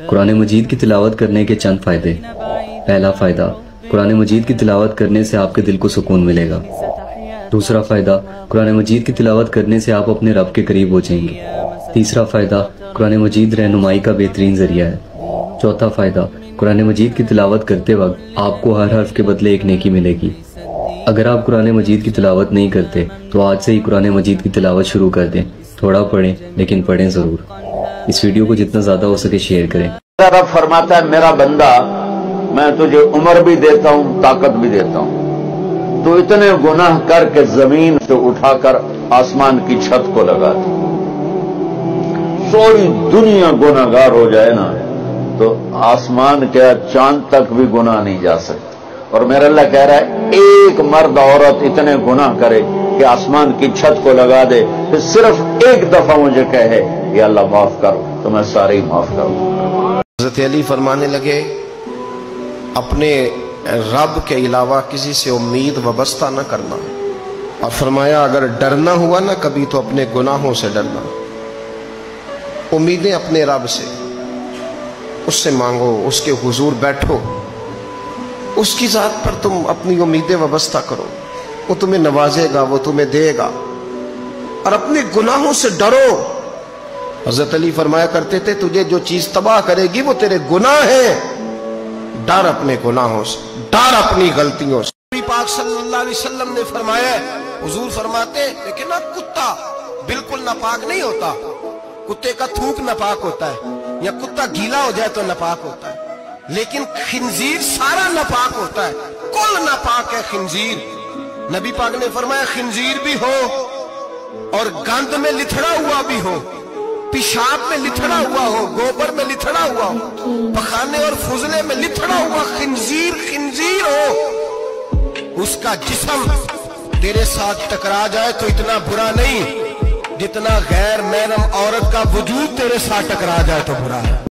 कुरान मजीद की तिलावत करने के चंद फ़ायदे। पहला फ़ायदा, कुरान मजीद की तिलावत करने से आपके दिल को सुकून मिलेगा। दूसरा फ़ायदा, कुरान मजीद की तिलावत करने से आप अपने रब के करीब हो जाएँगे। तीसरा फ़ायदा, कुरान मजीद रहनुमाई का बेहतरीन ज़रिया है। चौथा फ़ायदा, कुरान मजीद की तिलावत करते वक्त आपको हर हर्फ के बदले एक नेकी मिलेगी। अगर आप कुरान मजीद की तिलावत नहीं करते तो आज से ही कुरान मजीद की तिलावत शुरू कर दें। थोड़ा पढ़ें, लेकिन पढ़ें ज़रूर। इस वीडियो को जितना ज़्यादा हो सके शेयर करें। रब फरमाता है, मेरा बंदा, मैं तुझे उम्र भी देता हूँ, ताकत भी देता हूँ। तो इतने गुनाह करके ज़मीन से उठाकर आसमान की छत को लगा दे। सारी दुनिया गुनागार हो जाए ना तो आसमान के चाँद तक भी गुनाह नहीं जा सकते। और मेरा अल्लाह कह रहा है, एक मर्द औरत इतने गुनाह करे कि आसमान की छत को लगा दे फिर सिर्फ़ एक दफ़ा मुझे कहे कि अल्लाह, माफ़ कर। तो मैं सारे ही माफ़ करूँ। हज़रत अली फरमाने लगे, अपने रब के अलावा किसी से उम्मीद वबस्ता न करना। और फरमाया, अगर डरना हुआ ना, कभी तो अपने गुनाहों से डरना। उम्मीदें अपने रब से। उससे मांगो, उसके हुजूर बैठो। उसकी ज़ात पर तुम अपनी उम्मीदें व्यवस्था करो। वो तुम्हें नवाजेगा, वो तुम्हें देगा। और अपने गुनाहों से डरो। हज़रत अली फरमाया करते थे, तुझे जो चीज़ तबाह करेगी, वो तेरे गुनाह है। डर अपने गुनाहों से, डर अपनी गलतियों से। पाक सल्लल्लाहु अलैहि वसल्लम ने फरमाया, हुजूर फरमाते, लेकिन ना कुत्ता बिल्कुल नापाक नहीं होता। कुत्ते का थूक नापाक होता है, या कुत्ता गीला हो जाए तो नापाक होता है। लेकिन खिंजीर सारा नापाक होता है, कुल नापाक है खिंजीर। नबी पाक ने फरमाया, खिंजीर भी हो और गंद में लिथड़ा हुआ भी हो पिशाब में लिथड़ा हुआ हो, गोबर में लिथड़ा हुआ हो, पखाने और फुजले में लिथड़ा हुआ खिंजीर खिंजीर हो, उसका जिसम तेरे साथ टकरा जाए तो इतना बुरा नहीं, जितना गैर मैरम औरत का वजूद तेरे साथ टकरा जाए तो बुरा है।